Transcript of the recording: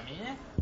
para mí, ¿eh?